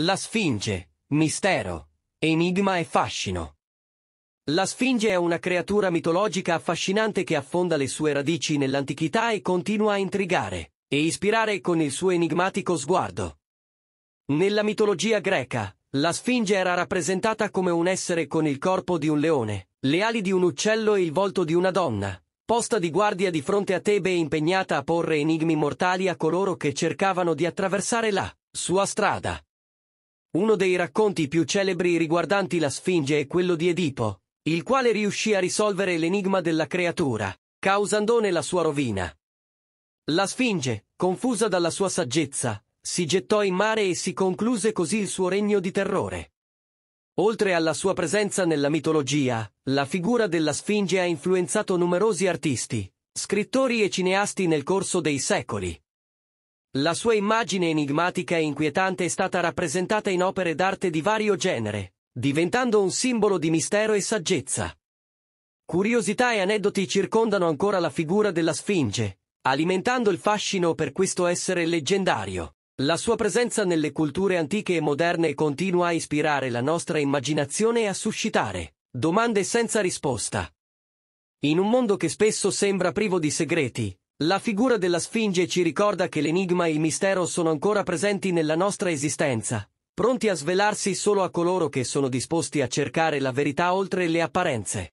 La Sfinge, mistero, enigma e fascino. La Sfinge è una creatura mitologica affascinante che affonda le sue radici nell'antichità e continua a intrigare e ispirare con il suo enigmatico sguardo. Nella mitologia greca, la Sfinge era rappresentata come un essere con il corpo di un leone, le ali di un uccello e il volto di una donna, posta di guardia di fronte a Tebe e impegnata a porre enigmi mortali a coloro che cercavano di attraversare la sua strada. Uno dei racconti più celebri riguardanti la Sfinge è quello di Edipo, il quale riuscì a risolvere l'enigma della creatura, causandone la sua rovina. La Sfinge, confusa dalla sua saggezza, si gettò in mare e si concluse così il suo regno di terrore. Oltre alla sua presenza nella mitologia, la figura della Sfinge ha influenzato numerosi artisti, scrittori e cineasti nel corso dei secoli. La sua immagine enigmatica e inquietante è stata rappresentata in opere d'arte di vario genere, diventando un simbolo di mistero e saggezza. Curiosità e aneddoti circondano ancora la figura della Sfinge, alimentando il fascino per questo essere leggendario. La sua presenza nelle culture antiche e moderne continua a ispirare la nostra immaginazione e a suscitare domande senza risposta. In un mondo che spesso sembra privo di segreti, la figura della Sfinge ci ricorda che l'enigma e il mistero sono ancora presenti nella nostra esistenza, pronti a svelarsi solo a coloro che sono disposti a cercare la verità oltre le apparenze.